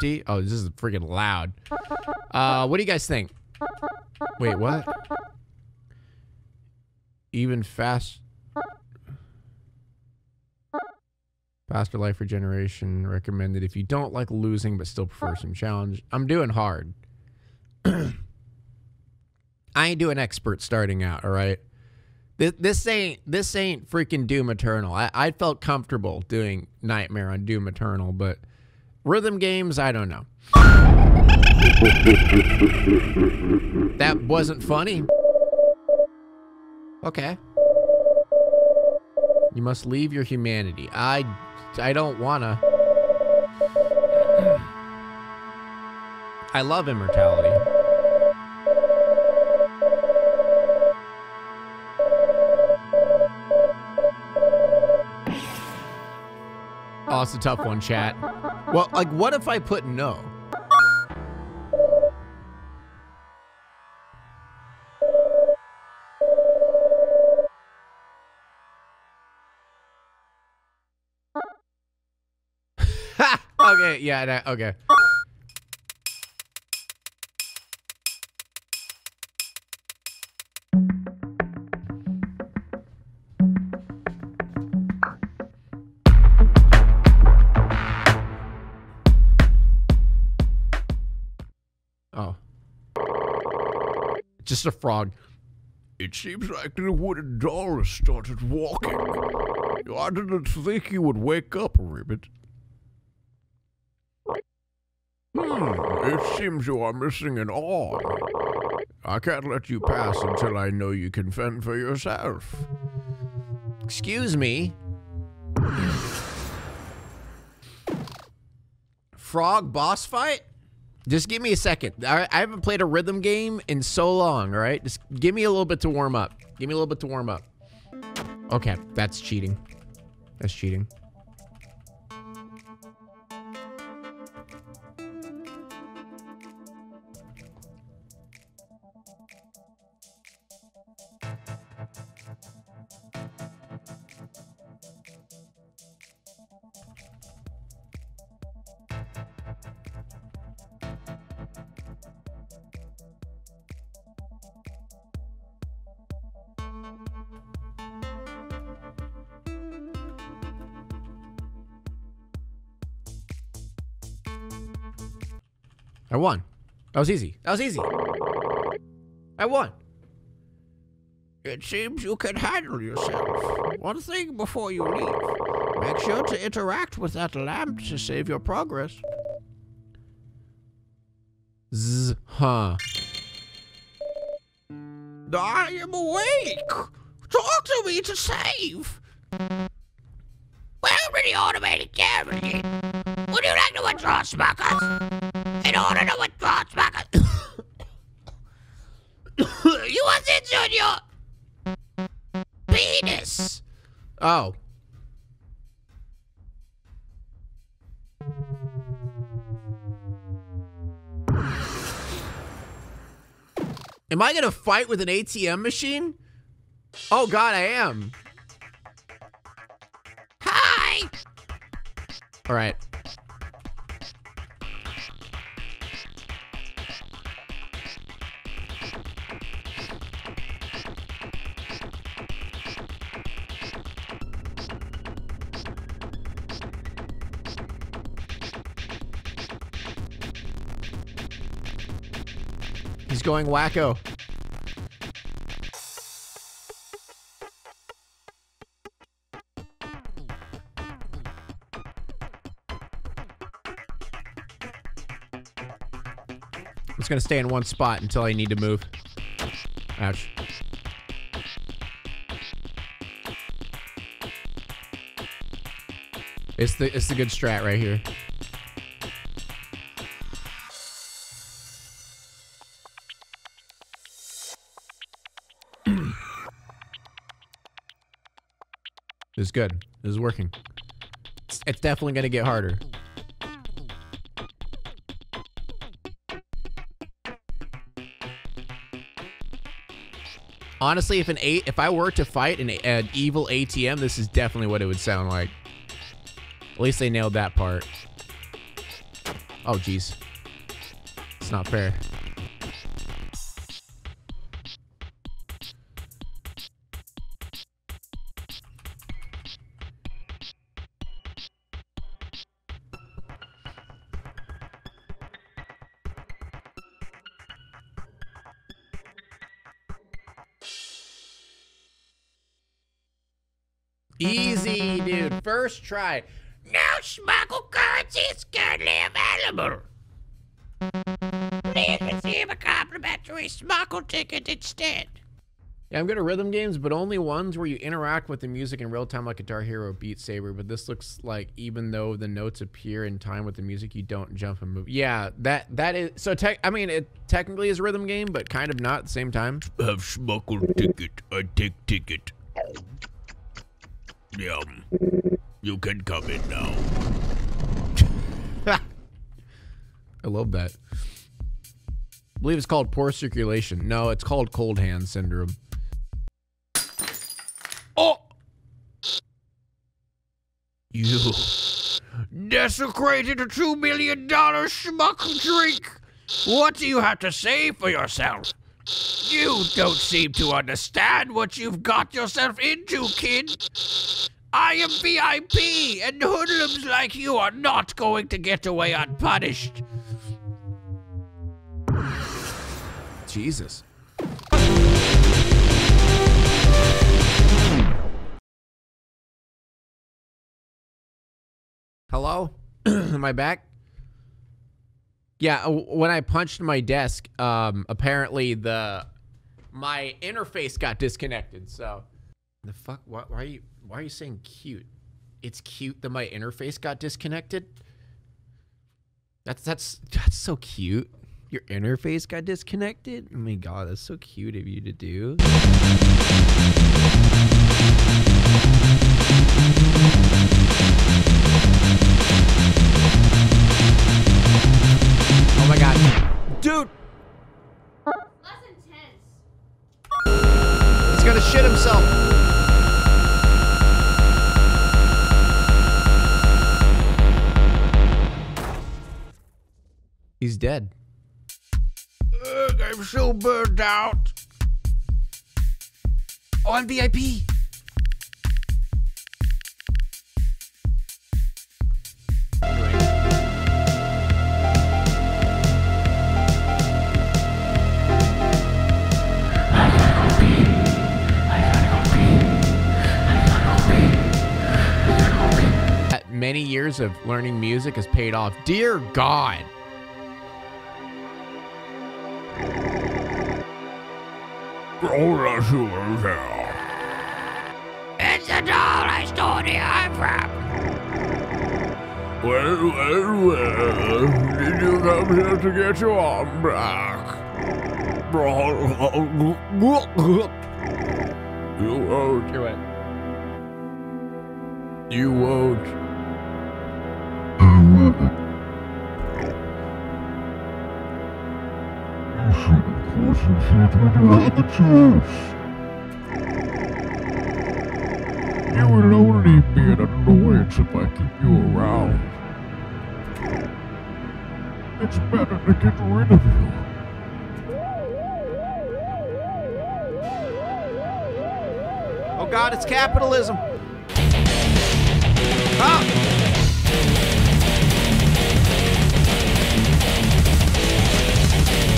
Empty? Oh, this is freaking loud. Uh, what do you guys think? Wait, what? Even fast. Faster life regeneration recommended if you don't like losing but still prefer some challenge. I'm doing hard. I ain't doing expert starting out, all right? This, this ain't this ain't freaking Doom Eternal. I, I felt comfortable doing Nightmare on Doom Eternal, but rhythm games, I don't know. that wasn't funny. Okay. You must leave your humanity. I I don't wanna. I love immortality. Oh, it's a tough one, chat. Well, like, what if I put no? okay, yeah, okay. Just a frog. It seems like the wooden doll has started walking. I didn't think you would wake up, Ribbit. Hmm, it seems you are missing an arm. I can't let you pass until I know you can fend for yourself. Excuse me. Frog boss fight? Just give me a second. I, haven't played a rhythm game in so long, all right? Just give me a little bit to warm up. Give me a little bit to warm up. Okay, that's cheating. That's cheating. I won. That was easy. That was easy. I won. It seems you can handle yourself. One thing before you leave. Make sure to interact with that lamp to save your progress. Z huh. I am awake. Talk to me to save. Welcome to the automated camera. Would you like to withdraw smuckers? In order to withdraw smuckers, you must insert your penis. Oh. Am I gonna fight with an ATM machine? Oh god, I am. Hi. All He's going wacko. It's gonna stay in one spot until I need to move. Ouch. It's the it's the good strat right here. Is good. This is working. It's, it's definitely gonna get harder. Honestly, if an eight, if I were to fight an, an evil ATM, this is definitely what it would sound like. At least they nailed that part. Oh, jeez. It's not fair. Easy, dude. First try. Now smuggle currency is currently available. Please receive a complimentary smuggle ticket instead. Yeah, I'm good at rhythm games, but only ones where you interact with the music in real time, like Guitar Hero or Beat Saber. But this looks like even though the notes appear in time with the music, you don't jump and move. Yeah, that that is so. Tech, I mean, it technically is a rhythm game, but kind of not at the same time. Have smuggled ticket. I take ticket. Yum. You can come in now. I love that. I believe it's called poor circulation. No, it's called cold hand syndrome. Oh! You desecrated a two million dollar schmuck drink. What do you have to say for yourself? You don't seem to understand what you've got yourself into, kid. I am VIP, and hoodlums like you are not going to get away unpunished. Jesus. Hello? Am I back? Yeah, when I punched my desk, um, apparently the my interface got disconnected. So the fuck? Why, why are you why are you saying cute? It's cute that my interface got disconnected. That's that's that's so cute. Your interface got disconnected? Oh my god, that's so cute of you to do. My god. Dude, Less intense. he's gonna shit himself. He's dead. Ugh, I'm so burned out. Oh, I'm VIP. Many years of learning music has paid off. Dear God. It's the doll I stole the eye from. Well, well, well. Did you come here to get your arm back? You won't. You won't. You will only be an annoyance if I keep you around. It's better to get rid of you. Oh God, it's capitalism. Ah!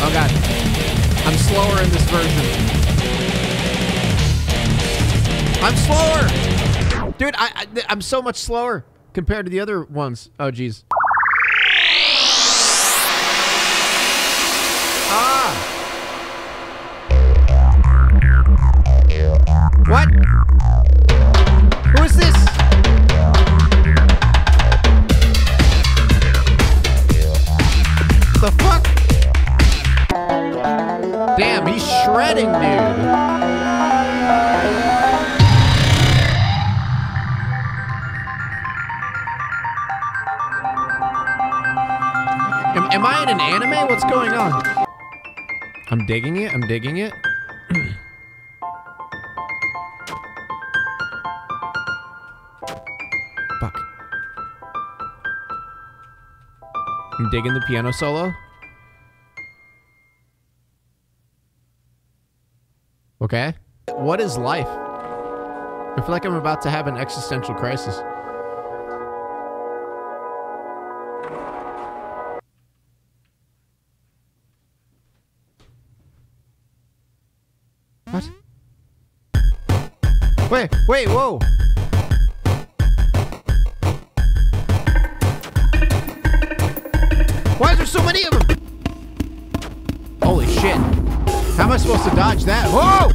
Oh God, I'm slower in this version. I'm slower, dude. I, I I'm so much slower compared to the other ones. Oh geez. Am, am I in an anime? What's going on? I'm digging it. I'm digging it. Fuck. I'm digging the piano solo. Okay. What is life? I feel like I'm about to have an existential crisis. Wait, whoa. Why is there so many of them? Holy shit. How am I supposed to dodge that? Whoa!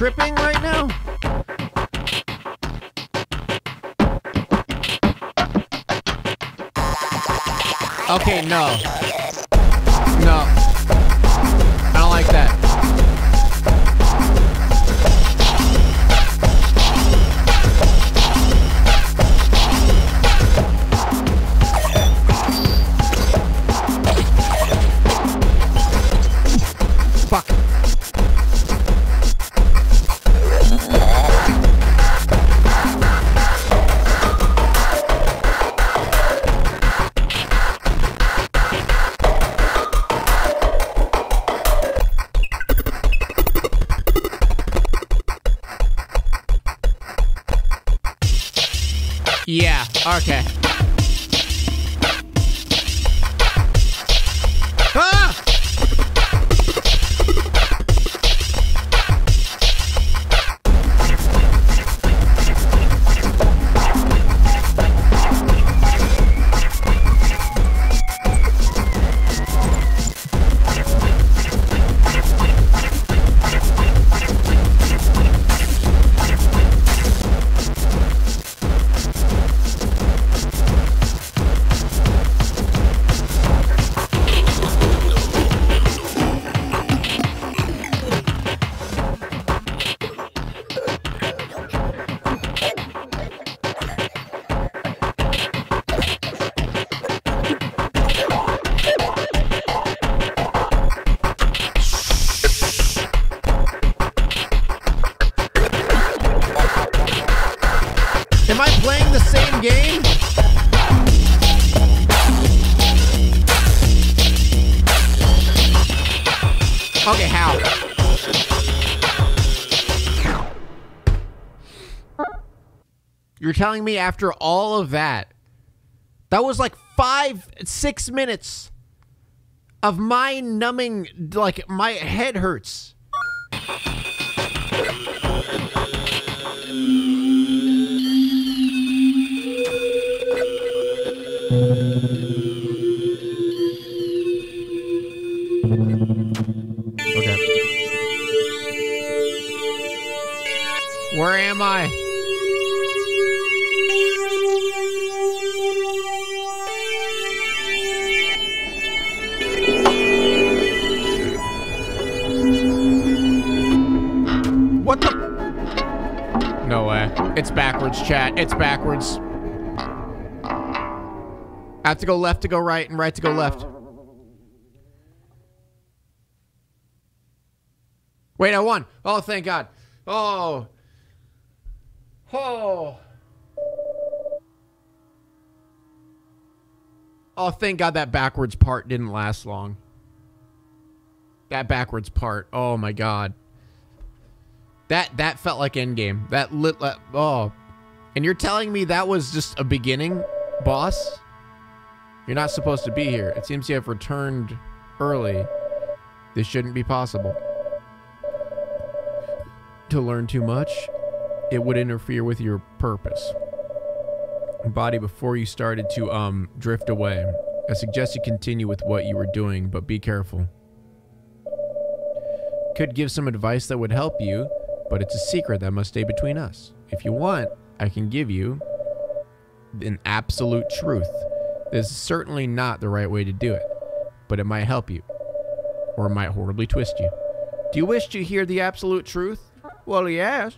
Tripping right now? Okay, no. Telling me after all of that, that was like five, six minutes of mind numbing, like my head hurts. Okay. Where am I? It's backwards, chat. It's backwards. I have to go left to go right and right to go left. Wait, I won. Oh, thank God. Oh. Oh. Oh, thank God that backwards part didn't last long. That backwards part. Oh my God. That that felt like endgame. That lit. Oh, and you're telling me that was just a beginning, boss? You're not supposed to be here. It seems you have returned early. This shouldn't be possible. To learn too much, it would interfere with your purpose. body before you started to um drift away. I suggest you continue with what you were doing, but be careful. Could give some advice that would help you, but it's a secret that must stay between us. If you want, I can give you an absolute truth. This is certainly not the right way to do it, but it might help you, or it might horribly twist you. Do you wish to hear the absolute truth? Well, yes.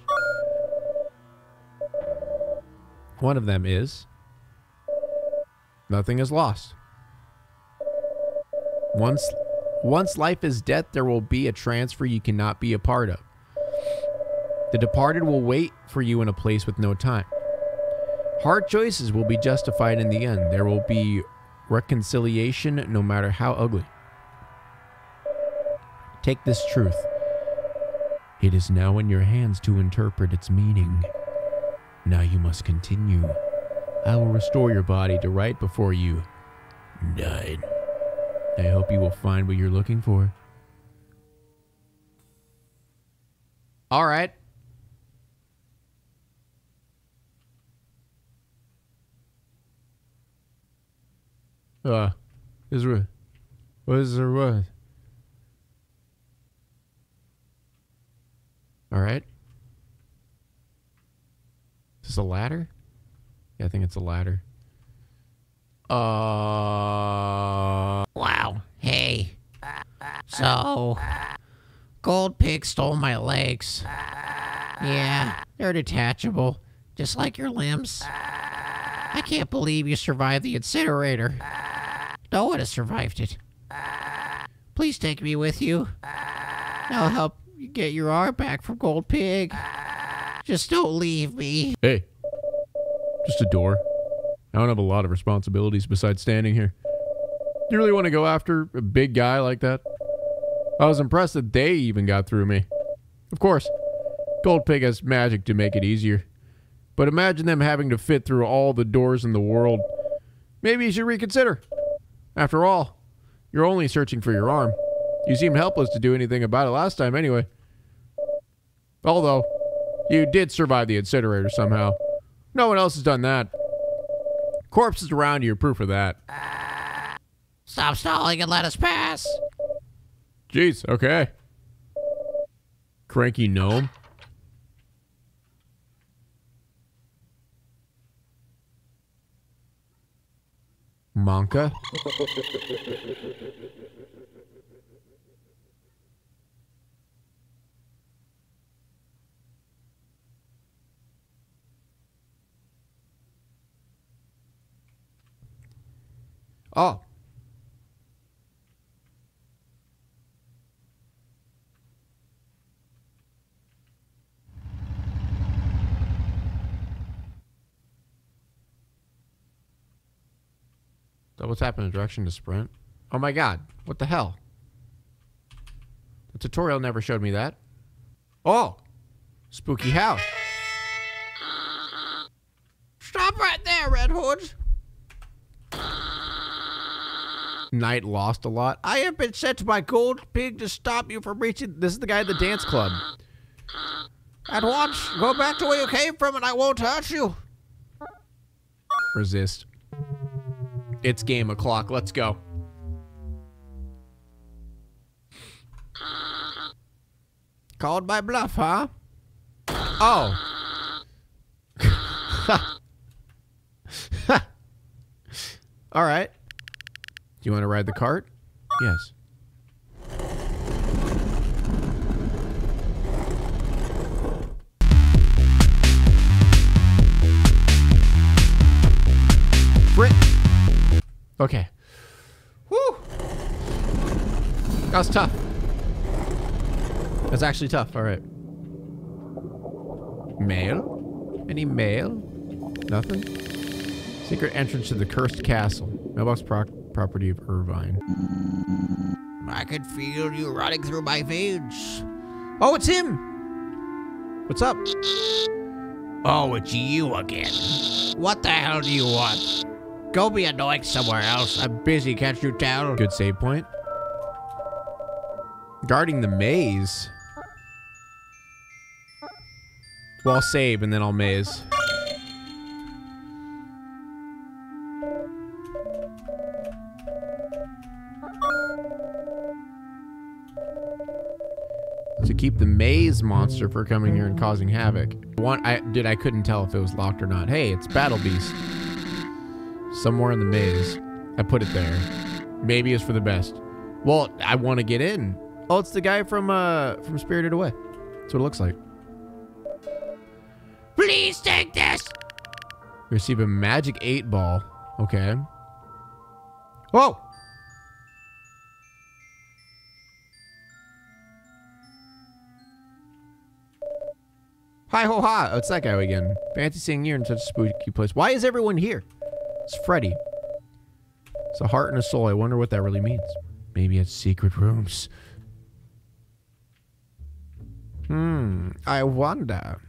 One of them is nothing is lost. Once once life is death, there will be a transfer you cannot be a part of. The departed will wait for you in a place with no time. Hard choices will be justified in the end. There will be reconciliation no matter how ugly. Take this truth. It is now in your hands to interpret its meaning. Now you must continue. I will restore your body to right before you died. I hope you will find what you're looking for. All right. Uh, is what? What is there? What? All right. Is this a ladder? Yeah, I think it's a ladder. Uh. Wow. Hey. So, Gold Pig stole my legs. Yeah, they're detachable, just like your limbs. I can't believe you survived the incinerator. No one has survived it. Please take me with you. I'll help you get your arm back from Gold Pig. Just don't leave me. Hey, just a door. I don't have a lot of responsibilities besides standing here. You really want to go after a big guy like that? I was impressed that they even got through me. Of course, Gold Pig has magic to make it easier. But imagine them having to fit through all the doors in the world. Maybe you should reconsider. After all, you're only searching for your arm. You seemed helpless to do anything about it last time anyway. Although, you did survive the incinerator somehow. No one else has done that. Corpses around you are proof of that. Stop stalling and let us pass. Jeez, okay. Cranky gnome. Monka. Oh. Ah. Double tap in the direction to sprint. Oh my god. What the hell? The tutorial never showed me that. Oh! Spooky house. Stop right there, Red Hood. Knight lost a lot. I have been sent by Gold Pig to stop you from reaching. This is the guy at the dance club. At once, go back to where you came from and I won't hurt you. Resist. It's game o'clock. Let's go. Called by bluff, huh? Oh. All right. Do you want to ride the cart? Yes. Brit. Okay. Woo. That was tough. That's actually tough. All right. Mail? Any mail? Nothing? Secret entrance to the cursed castle. Mailbox pro- property of Irvine. I could feel you running through my veins. Oh, it's him! What's up? Oh, it's you again. What the hell do you want? Go be annoying somewhere else. I'm busy, can't you tell? Good save point. Guarding the maze. Well, I'll save and then I'll maze. To keep the maze monster from coming here and causing havoc. One, I did. I couldn't tell if it was locked or not. Hey, it's Battle Beast. Somewhere in the maze. I put it there. Maybe it's for the best. Well, I want to get in. Oh, it's the guy from uh from Spirited Away. That's what it looks like. Please take this. Receive a magic eight ball. Okay. Whoa! Hi ho ha! Oh, it's that guy again. Fancy seeing you in such a spooky place. Why is everyone here? It's Freddy. It's a heart and a soul. I wonder what that really means. Maybe it's secret rooms. Hmm. I wonder.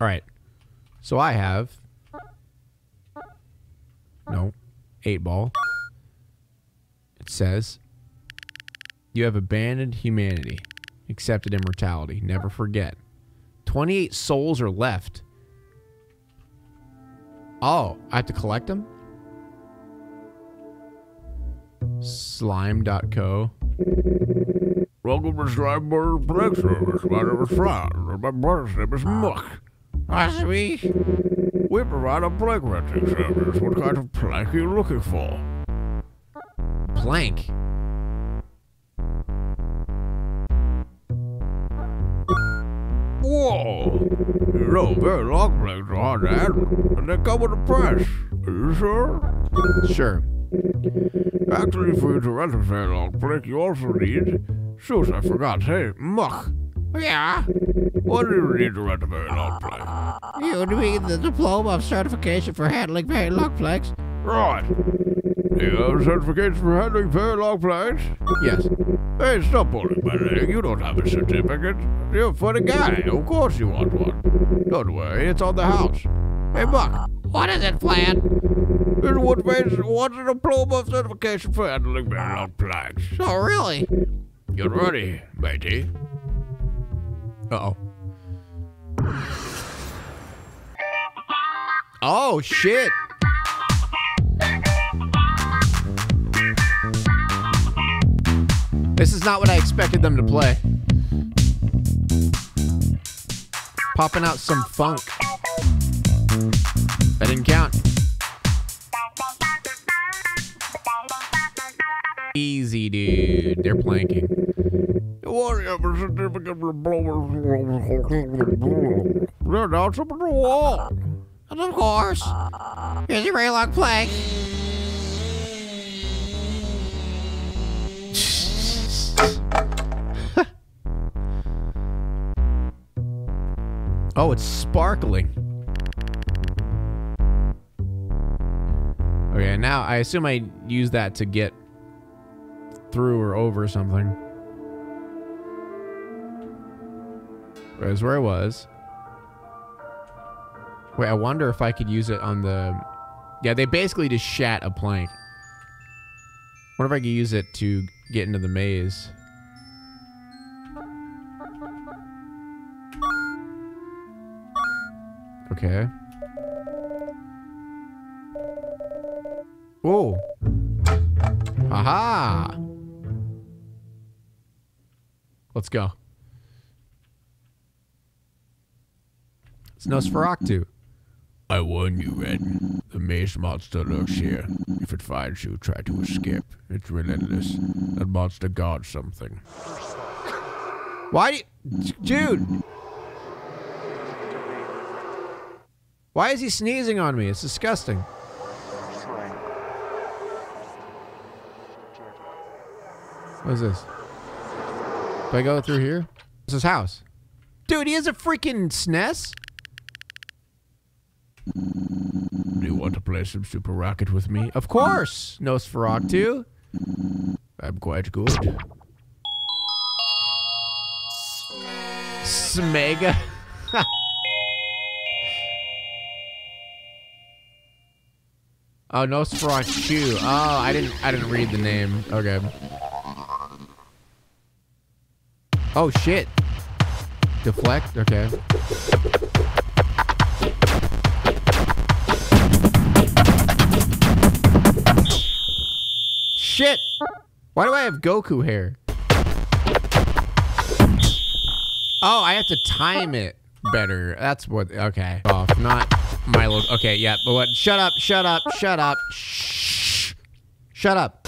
All right. So I have no eight ball. It says you have abandoned humanity, accepted immortality. Never forget. Twenty-eight souls are left. Oh, I have to collect them. Slime.co. Welcome to Slime Plex Service. My name is Franz, and my brother's name is Muck. That's me. We provide a plank renting service. What kind of plank are you looking for? Plank. Whoa! You know, very long planks are hard to handle, and they come with a price. Are you sure? Sure. Actually, for you to rent a very long plank, you also need... Shoot, I forgot. Hey, Muck, Yeah. what do you need to rent a very long plank? You need the diploma of certification for handling very long planks? Right. Do you have a certification for handling very long planks? Yes. Hey, stop pulling my leg. You don't have a certificate. You're for the guy. Of course you want one. Don't worry, it's on the house. Hey, Buck, What is it, Flan? here's what makes what's a diploma of certification for handling long planks. Oh, really? Get ready, matey. Uh oh. Oh shit. This is not what I expected them to play. Popping out some funk. That didn't count. Easy, dude. They're planking. They're down of the wall. And of course. Here's your long plank. Oh, it's sparkling. Okay, now I assume I use that to get through or over something. Where's where I was. Wait, I wonder if I could use it on the... Yeah, they basically just shat a plank. wonder if I could use it to get into the maze. Okay. Whoa. Aha! Let's go. It's Nosferatu. I warn you, Red. The maze monster lurks here. If it finds you, try to escape. It's relentless. That monster guards something. Why do you... Dude! Why is he sneezing on me? It's disgusting. What is this? Do I go through here? This is his house. Dude, he has a freaking SNES? Do you want to play some Super Rocket with me? Of course! Nosferatu. I'm quite good. Smega. oh, no, Nosferatu. Oh, I didn't I didn't read the name. Okay. Oh shit. Deflect? Okay. Shit! Why do I have Goku hair? Oh, I have to time it better. That's what. Okay. Off. Not Milo. Okay. Yeah. But what? Shut up. Shut up. Shut up. Shh. Shut up.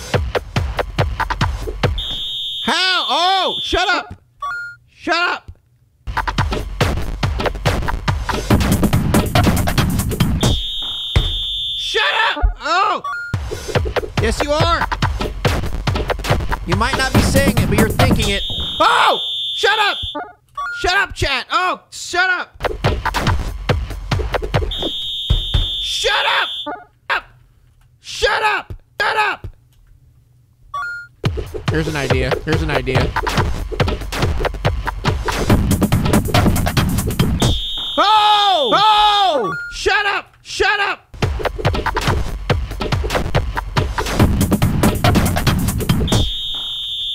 How? Oh! Shut up. Shut up. Shut up! Oh! Yes, you are. You might not be saying it, but you're thinking it. Oh! Shut up! Shut up, chat! Oh! Shut up! Shut up! Up! Shut up! Shut up! Here's an idea. Here's an idea. Oh! Oh! Shut up! Shut up!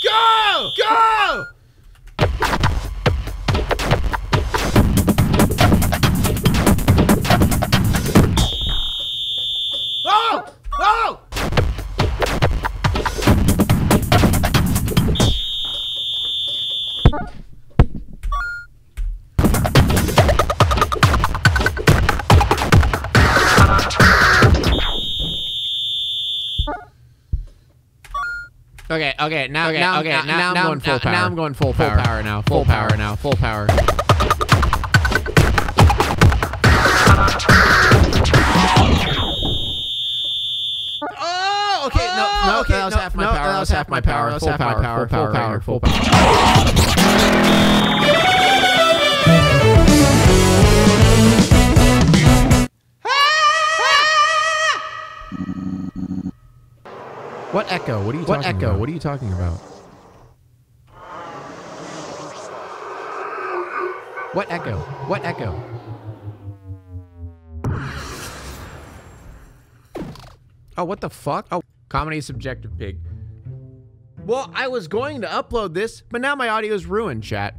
Go! Go! Okay, okay, now, Okay, now, okay, now, now- now, now I'm going full now- power. now I'm going full power. Full power now. Full power now. Full power. Oh, okay, no, oh, no, okay, that was no, half my no, power, That was half my power. That was Full half my power. power, Full full power. power, Full full power. What echo? What are you What talking echo? about? What are you talking about? What echo? What echo? Oh, what the fuck? Oh, comedy subjective, pig. Well, I was going to upload this, but now my audio is ruined, chat.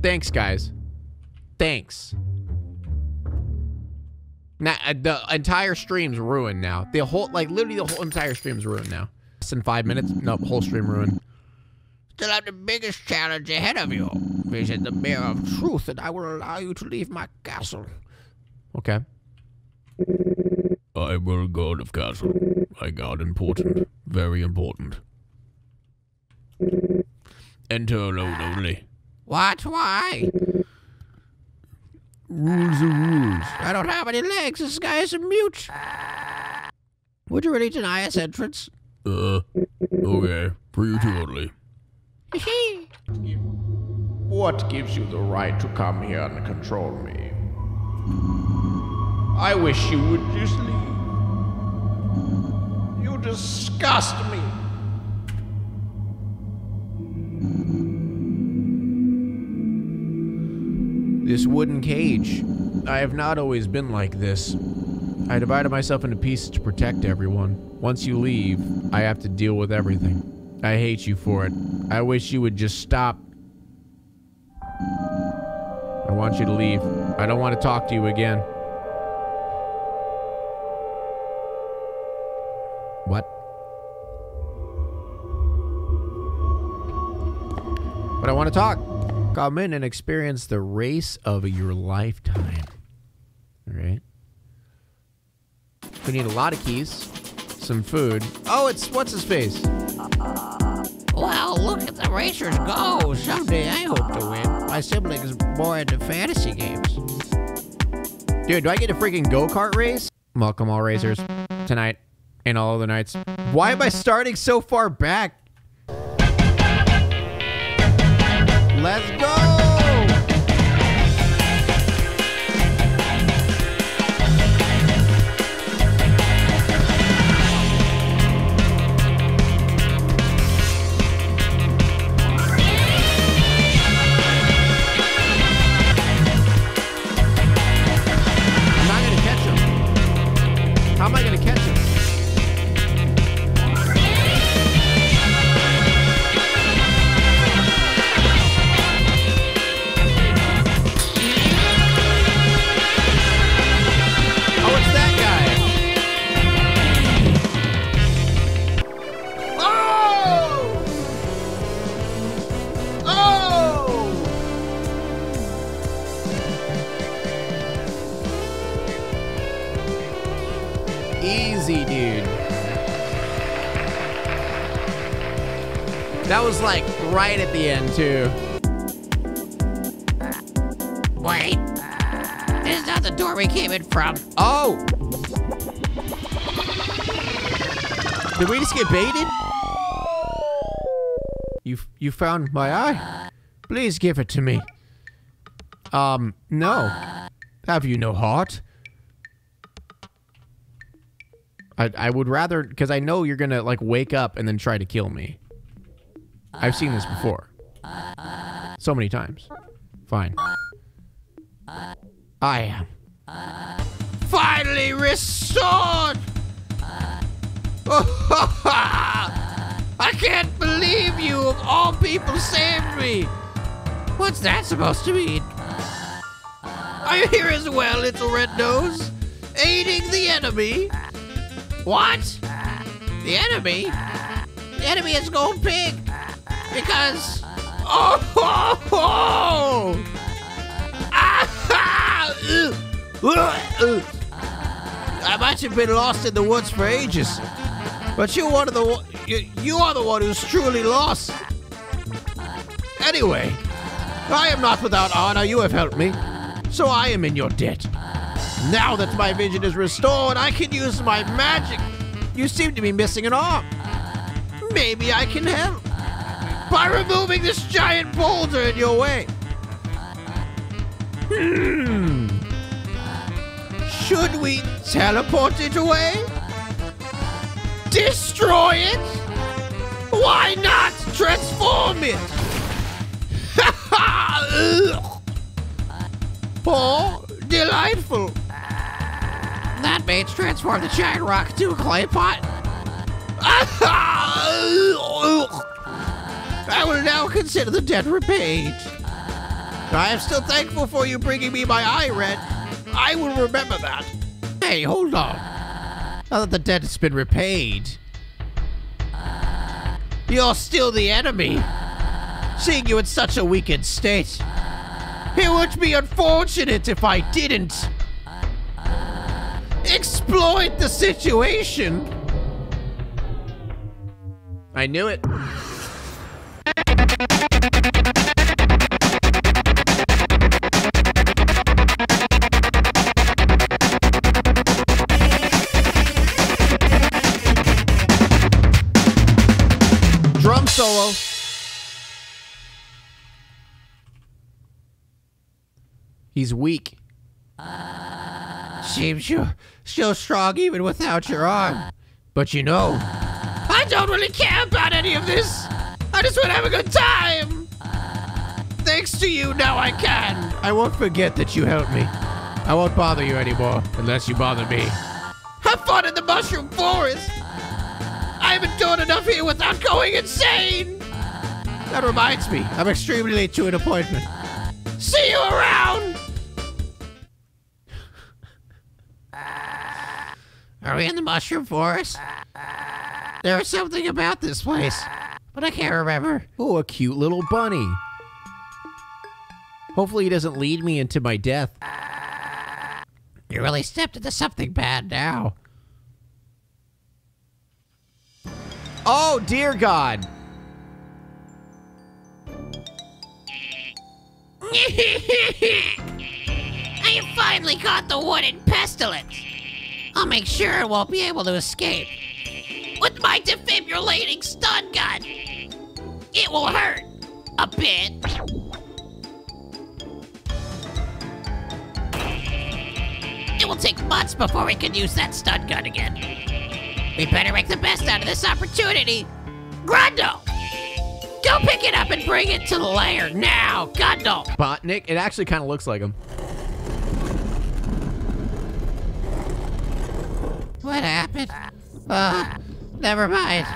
Thanks, guys. Thanks. Now, uh, the entire stream's ruined now. The whole, like, literally the whole entire stream's ruined now. Less than five minutes? Nope, whole stream ruined. Still have the biggest challenge ahead of you. Visit the mirror of truth, and I will allow you to leave my castle. Okay. I will guard of castle. I guard important. Very important. Enter alone only. What? Why? Rules are rules. I don't have any legs. This guy is a mute. Would you really deny us entrance? Uh, okay. For you two only. What gives you the right to come here and control me? I wish you would just leave. You disgust me. This wooden cage. I have not always been like this. I divided myself into pieces to protect everyone. Once you leave, I have to deal with everything. I hate you for it. I wish you would just stop I want you to leave. I don't want to talk to you again. What? But I want to talk. Come in and experience the race of your lifetime. All right. We need a lot of keys, some food. Oh, it's what's his face? Well, look at the racers go. Someday I hope to win. My sibling is more into fantasy games. Dude, do I get a freaking go kart race? Welcome, all racers, tonight and all other nights. Why am I starting so far back? Let's go! You found my eye? Please give it to me. Um, no. Have you no heart? I I would rather because I know you're gonna like wake up and then try to kill me. I've seen this before. So many times. Fine. I am. Finally restored! I can't believe you, of all people, saved me! What's that supposed to mean? Are you here as well, little red nose? Aiding the enemy? What? The enemy? The enemy is Gold Pig. Because Oh! Ho, ho! Ah, ha! Ugh. Ugh, ugh. I might have been lost in the woods for ages, but you're one of the you, you are the one who's truly lost. Anyway, I am not without honor. You have helped me, so I am in your debt. Now that my vision is restored, I can use my magic. You seem to be missing an arm. Maybe I can help by removing this giant boulder in your way. Hmm. Should we teleport it away? Destroy it? Why not transform it? Oh, delightful. that mates transformed the giant rock into a clay pot. I will now consider the debt repaid. I am still thankful for you bringing me my eye red. I will remember that. Hey, hold on. Now that the debt has been repaid, you're still the enemy. Seeing you in such a weakened state, it would be unfortunate if I didn't exploit the situation. I knew it. He's weak. Seems you're still strong even without your arm. But you know, I don't really care about any of this. I just want to have a good time. Thanks to you, now I can. I won't forget that you helped me. I won't bother you anymore unless you bother me. Have fun in the mushroom forest. I haven't done enough here without going insane. That reminds me, I'm extremely late to an appointment. See you around. Are we in the mushroom forest? There was something about this place, but I can't remember. Oh, a cute little bunny. Hopefully he doesn't lead me into my death. You really stepped into something bad now. Oh, dear God. I have finally caught the wooden pestilence. I'll make sure it won't be able to escape. With my defibrillating stun gun. It will hurt. A bit. It will take months before we can use that stun gun again. We better make the best out of this opportunity. Grundle! Go pick it up and bring it to the lair now, Gundle! Botnik? It actually kind of looks like him. What? Uh, never mind.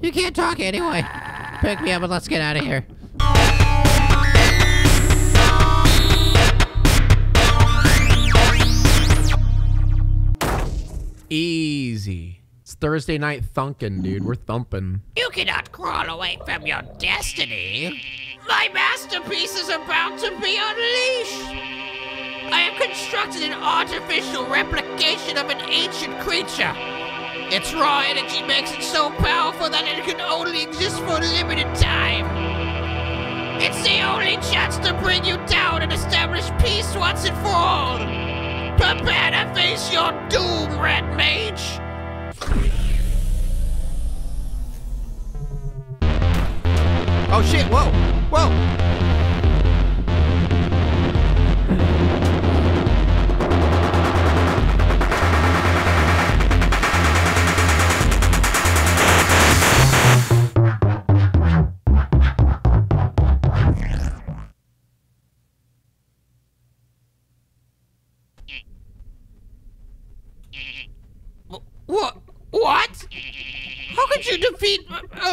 You can't talk anyway. Pick me up and let's get out of here. Easy. It's Thursday night thunkin', dude. We're thumping. You cannot crawl away from your destiny. My masterpiece is about to be unleashed. I have constructed an artificial replication of an ancient creature. Its raw energy makes it so powerful that it can only exist for a limited time. It's the only chance to bring you down and establish peace once and for all. Prepare to face your doom, Red Mage. Oh shit! Whoa! Whoa!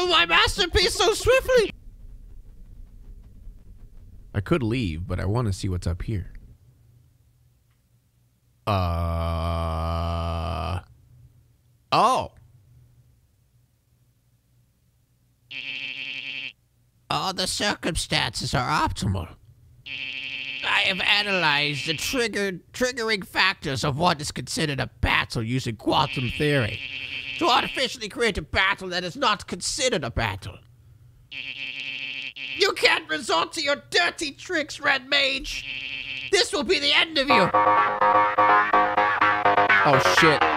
Uh, my masterpiece so swiftly? I could leave, but I want to see what's up here. Uh. Oh. All the circumstances are optimal. I have analyzed the triggered, triggering factors of what is considered a battle using quantum theory to artificially create a battle that is not considered a battle. You can't resort to your dirty tricks, Red Mage. This will be the end of you. Oh shit.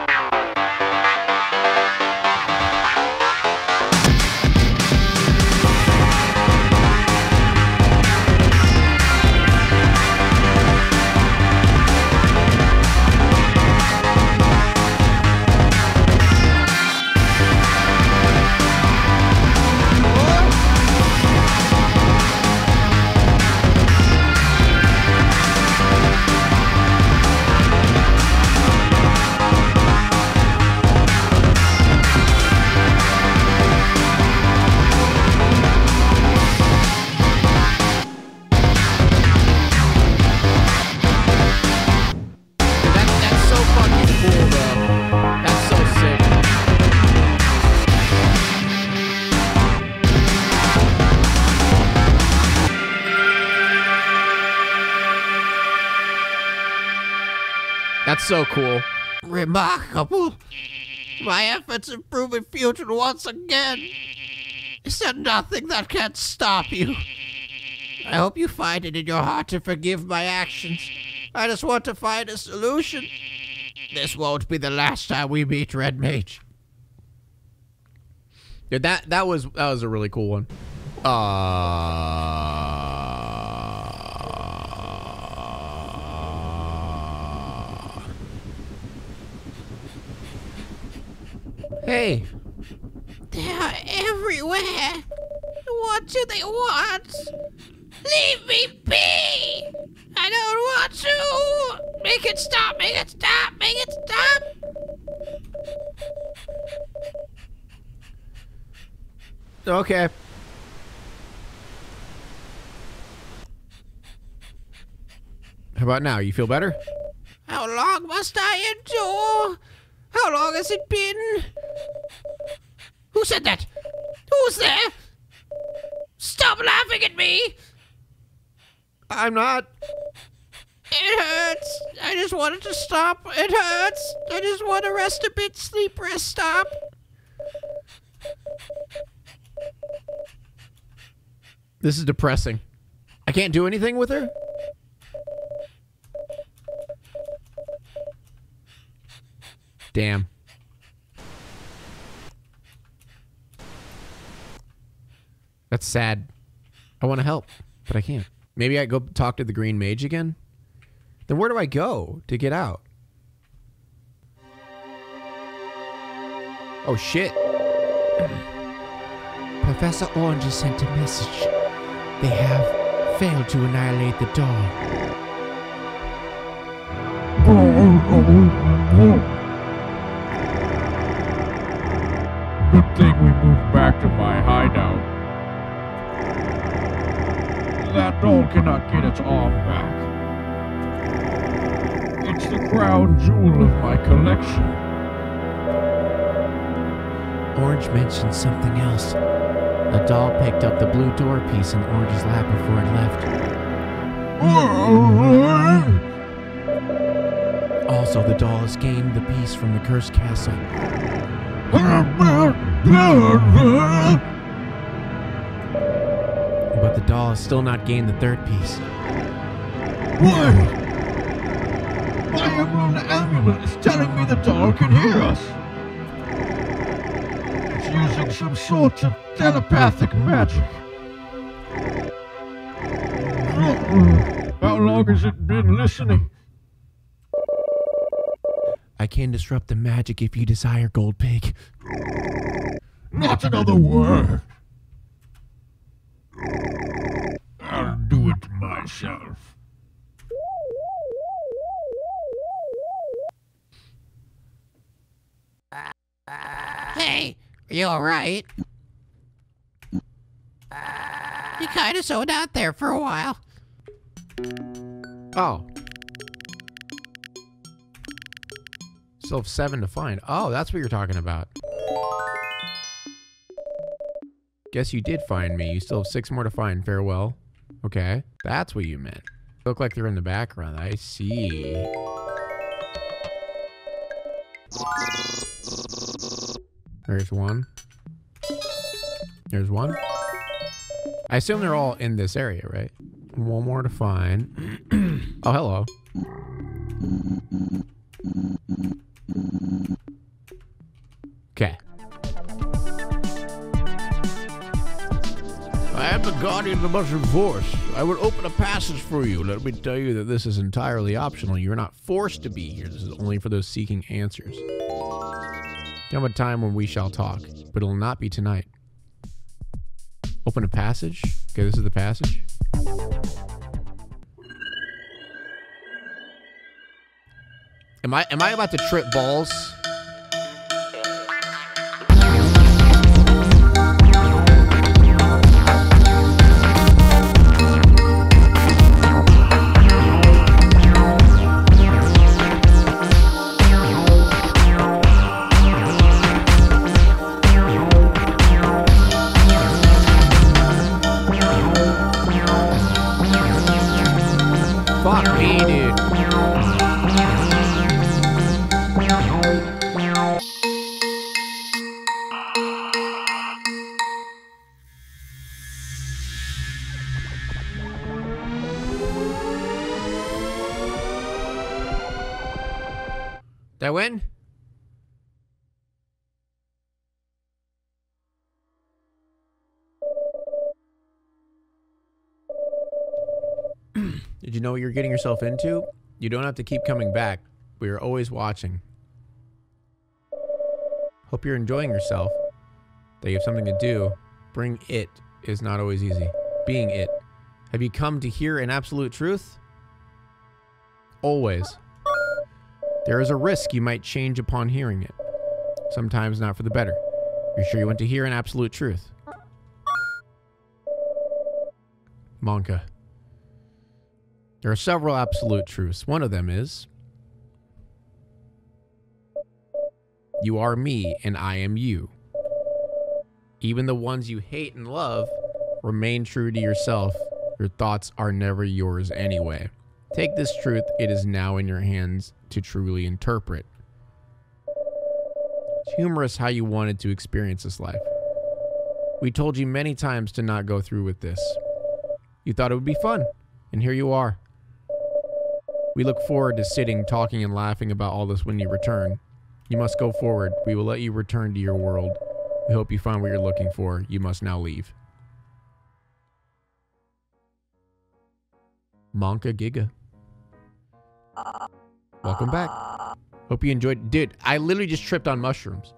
So cool. Remarkable. My efforts have proven futile once again. Is there nothing that can stop you? I hope you find it in your heart to forgive my actions. I just want to find a solution. This won't be the last time we meet, Red Mage. Dude, that that was that was a really cool one. Uh. Hey, They're everywhere. What do they want? Leave me be! I don't want to! Make it stop! Make it stop! Make it stop! okay. How about now? You feel better? How long must I endure? How long has it been? Who said that? Who's there? Stop laughing at me! I'm not. It hurts. I just wanted to stop. It hurts. I just want to rest a bit. Sleep, rest, stop. This is depressing. I can't do anything with her? Damn. That's sad. I want to help, but I can't. Maybe I go talk to the green mage again? Then where do I go to get out? Oh shit. Professor Orange has sent a message. They have failed to annihilate the doll. Good thing we moved back to my hideout. That doll cannot get its arm back. It's the crown jewel of my collection. Orange mentioned something else. A doll picked up the blue door piece in Orange's lap before it left. Also, the doll has gained the piece from the cursed castle. But the doll has still not gained the third piece. Am on the amulet. It's telling me the doll can hear us. It's using some sort of telepathic magic. How long has it been listening? I can disrupt the magic if you desire, Gold Pig. Not another word. I'll do it myself. Hey, are you alright? You kinda zoned out there for a while. Oh. Still have seven to find. Oh, that's what you're talking about. Guess you did find me. You still have six more to find. Farewell. Okay. That's what you meant. Look like they're in the background. I see. There's one. There's one. I assume they're all in this area, right? One more to find. oh, hello. The mushroom force. I would open a passage for you. Let me tell you that this is entirely optional. You're not forced to be here. This is only for those seeking answers. Come a time when we shall talk, but it'll not be tonight. Open a passage? Okay, this is the passage. Am I am I about to trip balls? Fuck me, dude. Know what you're getting yourself into? You don't have to keep coming back. We are always watching. Hope you're enjoying yourself. That you have something to do. Bring it is not always easy. Being it. Have you come to hear an absolute truth? Always. There is a risk you might change upon hearing it. Sometimes not for the better. You're sure you want to hear an absolute truth? Monka. There are several absolute truths. One of them is You are me and I am you. Even the ones you hate and love, remain true to yourself. Your thoughts are never yours anyway. Take this truth, it is now in your hands to truly interpret. It's humorous how you wanted to experience this life. We told you many times to not go through with this. You thought it would be fun, and here you are. We look forward to sitting, talking, and laughing about all this when you return. You must go forward. We will let you return to your world. We hope you find what you're looking for. You must now leave. Monka Giga. Welcome back. Hope you enjoyed. Dude, I literally just tripped on mushrooms.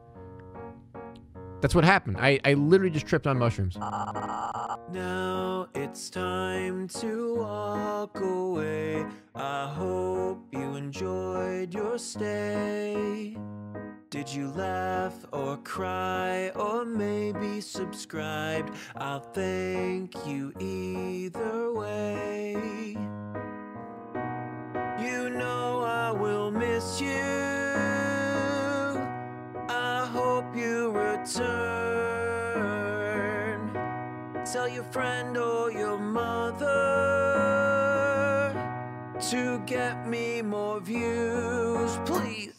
That's what happened. I, I literally just tripped on mushrooms. Now it's time to walk away. I hope you enjoyed your stay. Did you laugh or cry or maybe subscribed? I'll thank you either way. You know I will miss you. Return. Tell your friend or your mother to get me more views, please.